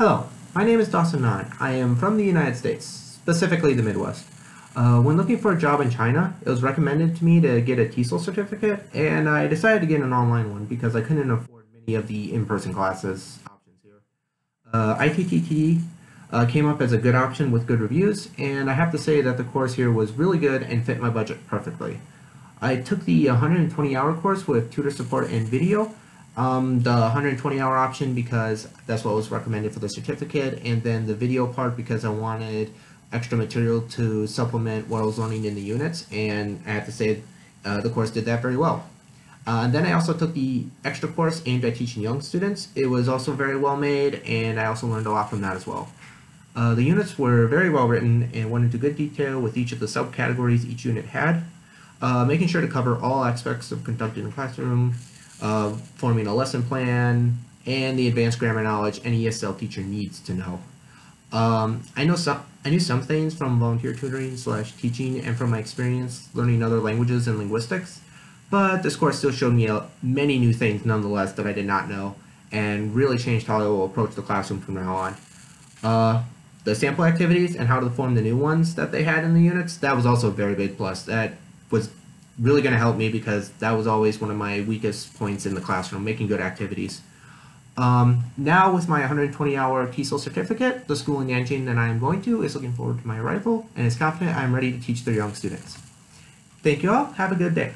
Hello, my name is Dawson Nan. I am from the United States, specifically the Midwest. Uh, when looking for a job in China, it was recommended to me to get a TESOL certificate, and I decided to get an online one because I couldn't afford many of the in-person classes options here. Uh, ITTT uh, came up as a good option with good reviews, and I have to say that the course here was really good and fit my budget perfectly. I took the 120-hour course with tutor support and video, um, the 120 hour option because that's what was recommended for the certificate, and then the video part because I wanted extra material to supplement what I was learning in the units, and I have to say uh, the course did that very well. Uh, and then I also took the extra course aimed at teaching young students. It was also very well made, and I also learned a lot from that as well. Uh, the units were very well written and went into good detail with each of the subcategories each unit had, uh, making sure to cover all aspects of conducting a classroom, uh, forming a lesson plan, and the advanced grammar knowledge any ESL teacher needs to know. Um, I know some. I knew some things from volunteer tutoring slash teaching, and from my experience learning other languages and linguistics. But this course still showed me uh, many new things, nonetheless, that I did not know, and really changed how I will approach the classroom from now on. Uh, the sample activities and how to form the new ones that they had in the units, that was also a very big plus. That was really going to help me because that was always one of my weakest points in the classroom, making good activities. Um, now with my 120 hour TESOL certificate, the school in Yanqing that I am going to is looking forward to my arrival and is confident I am ready to teach their young students. Thank you all. Have a good day.